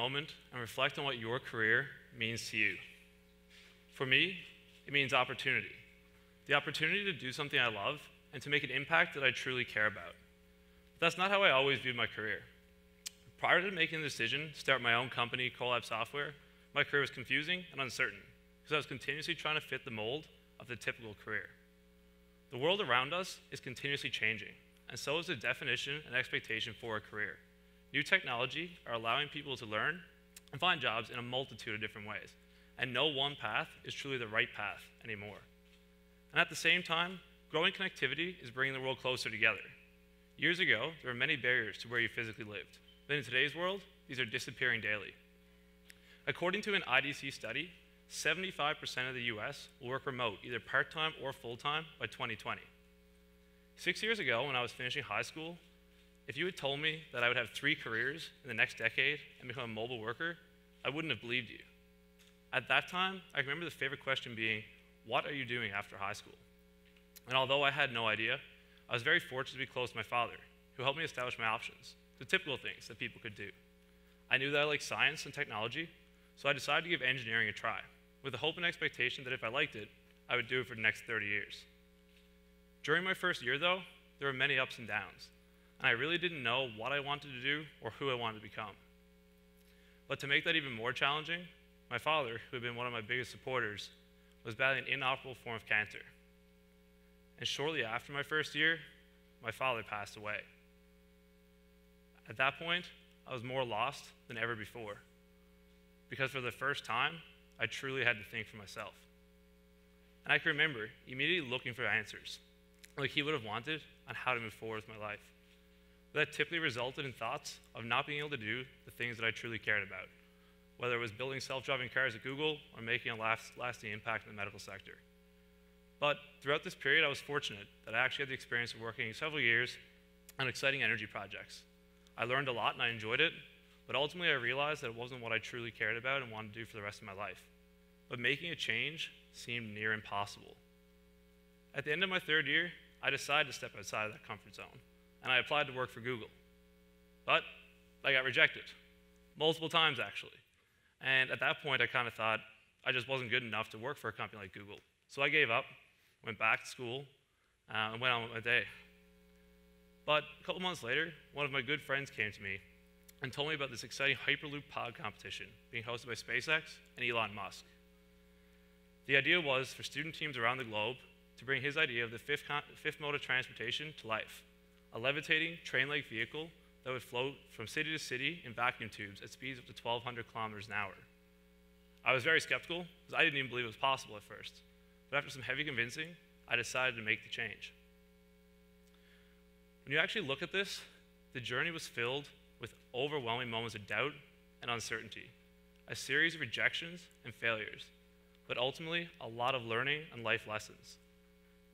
moment and reflect on what your career means to you. For me, it means opportunity the opportunity to do something I love and to make an impact that I truly care about. But that's not how I always viewed my career. Prior to making the decision to start my own company, CoLab Software, my career was confusing and uncertain because I was continuously trying to fit the mold of the typical career. The world around us is continuously changing, and so is the definition and expectation for a career. New technology are allowing people to learn and find jobs in a multitude of different ways, and no one path is truly the right path anymore. And at the same time, growing connectivity is bringing the world closer together. Years ago, there were many barriers to where you physically lived. But in today's world, these are disappearing daily. According to an IDC study, 75% of the US will work remote, either part time or full time, by 2020. Six years ago, when I was finishing high school, if you had told me that I would have three careers in the next decade and become a mobile worker, I wouldn't have believed you. At that time, I remember the favorite question being, What are you doing after high school? And although I had no idea, I was very fortunate to be close to my father, who helped me establish my options, the typical things that people could do. I knew that I liked science and technology, so I decided to give engineering a try with the hope and expectation that if I liked it, I would do it for the next 30 years. During my first year, though, there were many ups and downs, and I really didn't know what I wanted to do or who I wanted to become. But to make that even more challenging, my father, who had been one of my biggest supporters, was battling an inoperable form of cancer. And shortly after my first year, my father passed away. At that point, I was more lost than ever before. Because for the first time, I truly had to think for myself. And I can remember immediately looking for answers, like he would have wanted on how to move forward with my life. That typically resulted in thoughts of not being able to do the things that I truly cared about, whether it was building self driving cars at Google or making a last, lasting impact in the medical sector. But throughout this period, I was fortunate that I actually had the experience of working several years on exciting energy projects. I learned a lot and I enjoyed it, but ultimately I realized that it wasn't what I truly cared about and wanted to do for the rest of my life but making a change seemed near impossible. At the end of my third year, I decided to step outside of that comfort zone, and I applied to work for Google. But I got rejected, multiple times actually. And at that point, I kind of thought I just wasn't good enough to work for a company like Google. So I gave up, went back to school, uh, and went on with my day. But a couple months later, one of my good friends came to me and told me about this exciting Hyperloop pod competition being hosted by SpaceX and Elon Musk. The idea was for student teams around the globe to bring his idea of the fifth, fifth mode of transportation to life a levitating train like vehicle that would float from city to city in vacuum tubes at speeds up to 1,200 kilometers an hour. I was very skeptical because I didn't even believe it was possible at first. But after some heavy convincing, I decided to make the change. When you actually look at this, the journey was filled with overwhelming moments of doubt and uncertainty, a series of rejections and failures but ultimately a lot of learning and life lessons.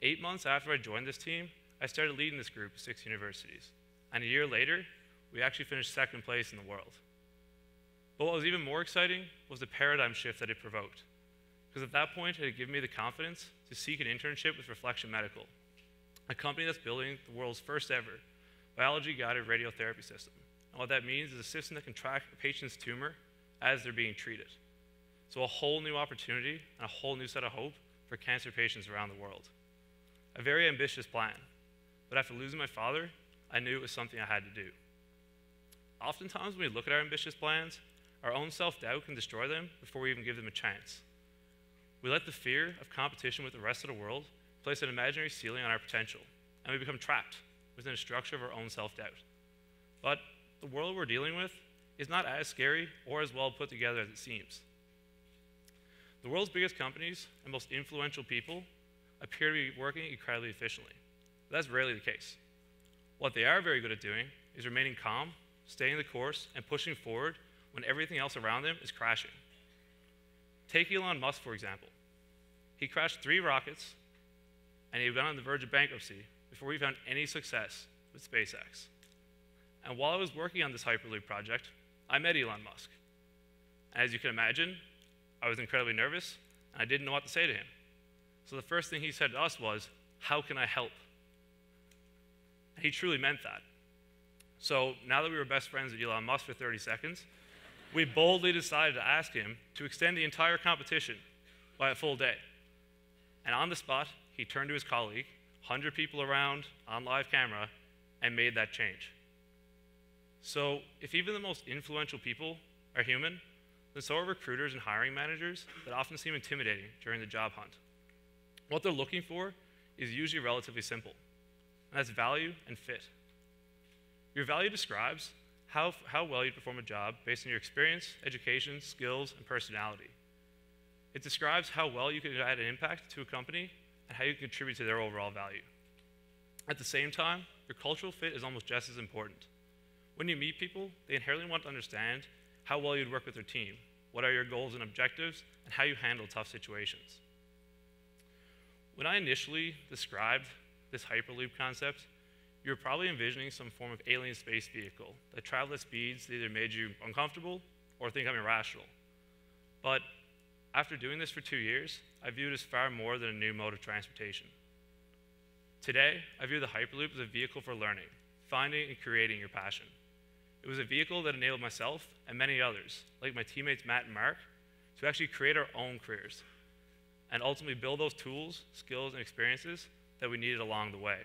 Eight months after I joined this team, I started leading this group of six universities. And a year later, we actually finished second place in the world. But what was even more exciting was the paradigm shift that it provoked. Because at that point, it had given me the confidence to seek an internship with Reflection Medical, a company that's building the world's first ever biology guided radiotherapy system. And what that means is a system that can track a patient's tumor as they're being treated. So, a whole new opportunity and a whole new set of hope for cancer patients around the world. A very ambitious plan, but after losing my father, I knew it was something I had to do. Oftentimes, when we look at our ambitious plans, our own self doubt can destroy them before we even give them a chance. We let the fear of competition with the rest of the world place an imaginary ceiling on our potential, and we become trapped within a structure of our own self doubt. But the world we're dealing with is not as scary or as well put together as it seems. The world's biggest companies and most influential people appear to be working incredibly efficiently. That's rarely the case. What they are very good at doing is remaining calm, staying the course, and pushing forward when everything else around them is crashing. Take Elon Musk, for example. He crashed three rockets, and he went on the verge of bankruptcy before he found any success with SpaceX. And while I was working on this Hyperloop project, I met Elon Musk. As you can imagine, I was incredibly nervous, and I didn't know what to say to him. So the first thing he said to us was, How can I help? He truly meant that. So now that we were best friends with Elon Musk for 30 seconds, we boldly decided to ask him to extend the entire competition by a full day. And on the spot, he turned to his colleague, 100 people around on live camera, and made that change. So, if even the most influential people are human, then so are recruiters and hiring managers that often seem intimidating during the job hunt. What they're looking for is usually relatively simple, and that's value and fit. Your value describes how, how well you perform a job based on your experience, education, skills, and personality. It describes how well you can add an impact to a company and how you can contribute to their overall value. At the same time, your cultural fit is almost just as important. When you meet people, they inherently want to understand how well you'd work with their team, what are your goals and objectives, and how you handle tough situations. When I initially described this Hyperloop concept, you were probably envisioning some form of alien space vehicle that traveled at speeds that either made you uncomfortable or think I'm irrational. But after doing this for two years, I view it as far more than a new mode of transportation. Today, I view the Hyperloop as a vehicle for learning, finding and creating your passion. It was a vehicle that enabled myself and many others, like my teammates Matt and Mark, to actually create our own careers and ultimately build those tools, skills, and experiences that we needed along the way.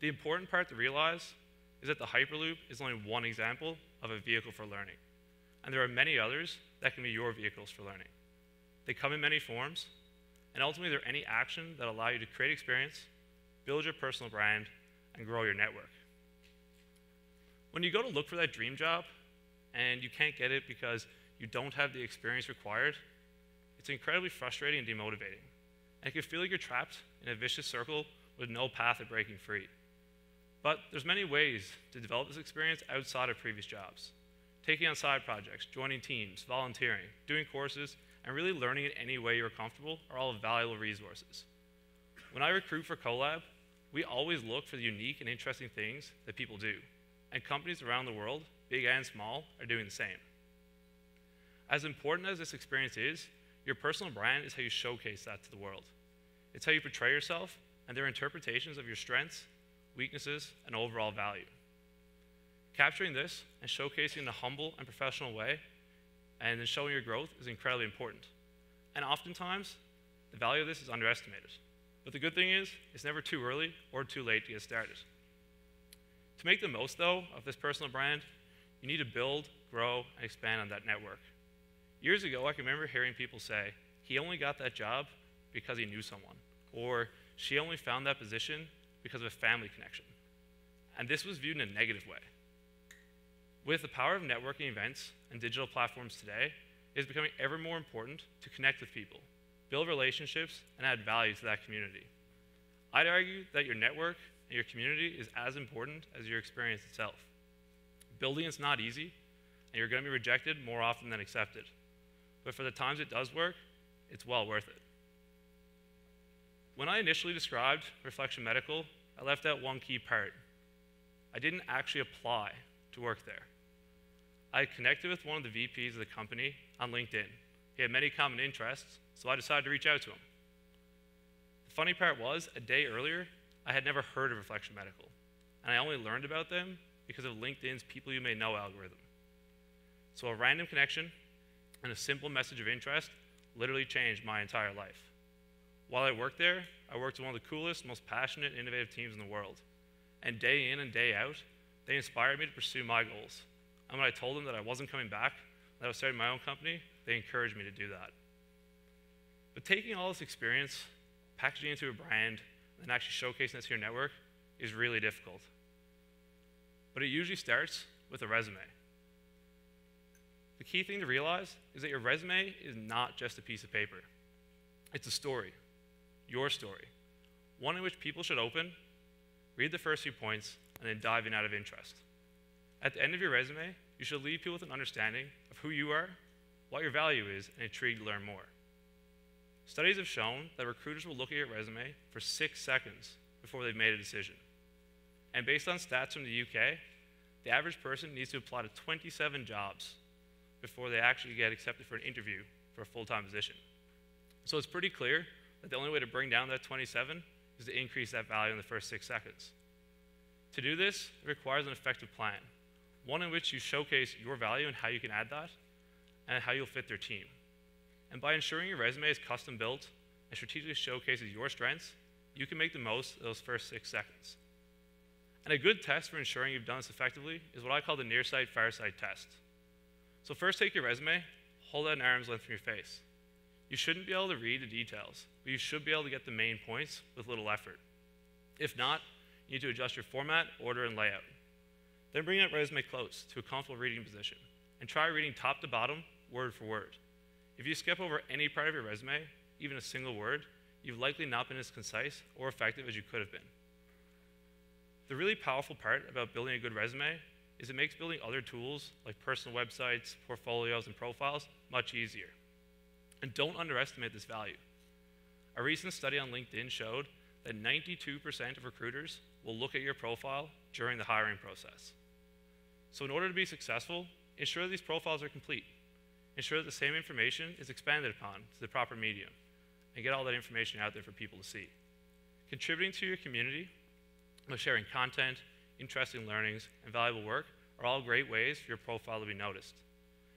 The important part to realize is that the Hyperloop is only one example of a vehicle for learning, and there are many others that can be your vehicles for learning. They come in many forms, and ultimately they're any action that allow you to create experience, build your personal brand, and grow your network. When you go to look for that dream job and you can't get it because you don't have the experience required, it's incredibly frustrating and demotivating. And it can feel like you're trapped in a vicious circle with no path of breaking free. But there's many ways to develop this experience outside of previous jobs. Taking on side projects, joining teams, volunteering, doing courses, and really learning in any way you're comfortable are all valuable resources. When I recruit for CoLab, we always look for the unique and interesting things that people do and companies around the world, big and small, are doing the same. As important as this experience is, your personal brand is how you showcase that to the world. It's how you portray yourself and their interpretations of your strengths, weaknesses, and overall value. Capturing this and showcasing in a humble and professional way and then showing your growth is incredibly important. And oftentimes, the value of this is underestimated. But the good thing is, it's never too early or too late to get started. To make the most, though, of this personal brand, you need to build, grow, and expand on that network. Years ago, I can remember hearing people say, he only got that job because he knew someone, or she only found that position because of a family connection. And this was viewed in a negative way. With the power of networking events and digital platforms today, it is becoming ever more important to connect with people, build relationships, and add value to that community. I'd argue that your network and your community is as important as your experience itself. Building is not easy, and you're going to be rejected more often than accepted. But for the times it does work, it's well worth it. When I initially described Reflection Medical, I left out one key part. I didn't actually apply to work there. I connected with one of the VPs of the company on LinkedIn. He had many common interests, so I decided to reach out to him. The funny part was, a day earlier, I had never heard of Reflection Medical, and I only learned about them because of LinkedIn's People You May Know algorithm. So a random connection and a simple message of interest literally changed my entire life. While I worked there, I worked with one of the coolest, most passionate, innovative teams in the world. And day in and day out, they inspired me to pursue my goals. And when I told them that I wasn't coming back, that I was starting my own company, they encouraged me to do that. But taking all this experience, packaging it into a brand, and actually showcasing this to your network is really difficult. But it usually starts with a resume. The key thing to realize is that your resume is not just a piece of paper. It's a story, your story, one in which people should open, read the first few points, and then dive in out of interest. At the end of your resume, you should leave people with an understanding of who you are, what your value is, and intrigued to learn more. Studies have shown that recruiters will look at your resume for six seconds before they've made a decision. And based on stats from the UK, the average person needs to apply to 27 jobs before they actually get accepted for an interview for a full time position. So it's pretty clear that the only way to bring down that 27 is to increase that value in the first six seconds. To do this, it requires an effective plan, one in which you showcase your value and how you can add that, and how you'll fit their team. And by ensuring your resume is custom built and strategically showcases your strengths, you can make the most of those first six seconds. And a good test for ensuring you've done this effectively is what I call the near sight, far test. So, first take your resume, hold it an arm's length from your face. You shouldn't be able to read the details, but you should be able to get the main points with little effort. If not, you need to adjust your format, order, and layout. Then bring that resume close to a comfortable reading position and try reading top to bottom, word for word. If you skip over any part of your resume, even a single word, you've likely not been as concise or effective as you could have been. The really powerful part about building a good resume is it makes building other tools like personal websites, portfolios, and profiles much easier. And don't underestimate this value. A recent study on LinkedIn showed that 92% of recruiters will look at your profile during the hiring process. So, in order to be successful, ensure that these profiles are complete. Ensure that the same information is expanded upon to the proper medium, and get all that information out there for people to see. Contributing to your community by sharing content, interesting learnings, and valuable work are all great ways for your profile to be noticed.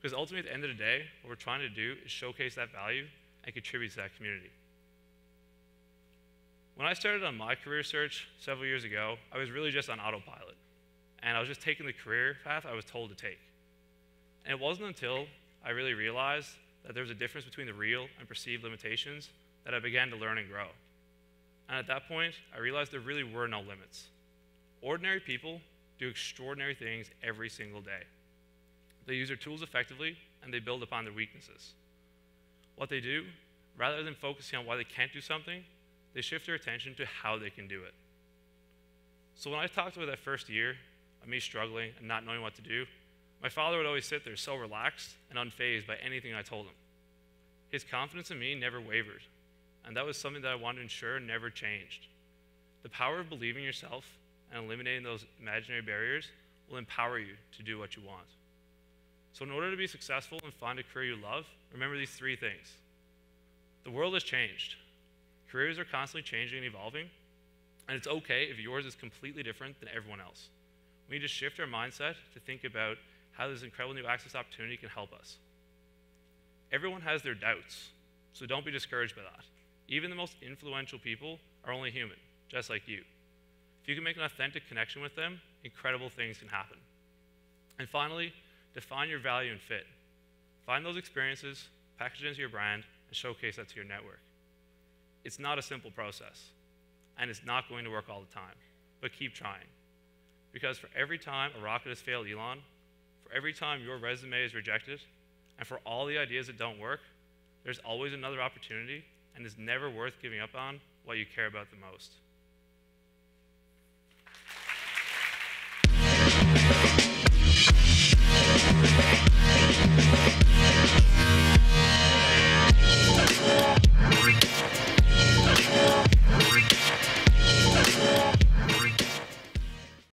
Because ultimately, at the end of the day, what we're trying to do is showcase that value and contribute to that community. When I started on my career search several years ago, I was really just on autopilot. And I was just taking the career path I was told to take. And it wasn't until I really realized that there was a difference between the real and perceived limitations that I began to learn and grow. And at that point, I realized there really were no limits. Ordinary people do extraordinary things every single day. They use their tools effectively and they build upon their weaknesses. What they do, rather than focusing on why they can't do something, they shift their attention to how they can do it. So when I talked about that first year of me struggling and not knowing what to do, my father would always sit there so relaxed and unfazed by anything I told him. His confidence in me never wavered, and that was something that I wanted to ensure never changed. The power of believing yourself and eliminating those imaginary barriers will empower you to do what you want. So, in order to be successful and find a career you love, remember these three things. The world has changed. Careers are constantly changing and evolving, and it's okay if yours is completely different than everyone else. We need to shift our mindset to think about how this incredible new access opportunity can help us. Everyone has their doubts, so don't be discouraged by that. Even the most influential people are only human, just like you. If you can make an authentic connection with them, incredible things can happen. And finally, define your value and fit. Find those experiences, package it into your brand, and showcase that to your network. It's not a simple process, and it's not going to work all the time, but keep trying. Because for every time a rocket has failed Elon, for every time your resume is rejected, and for all the ideas that don't work, there's always another opportunity, and it's never worth giving up on what you care about the most.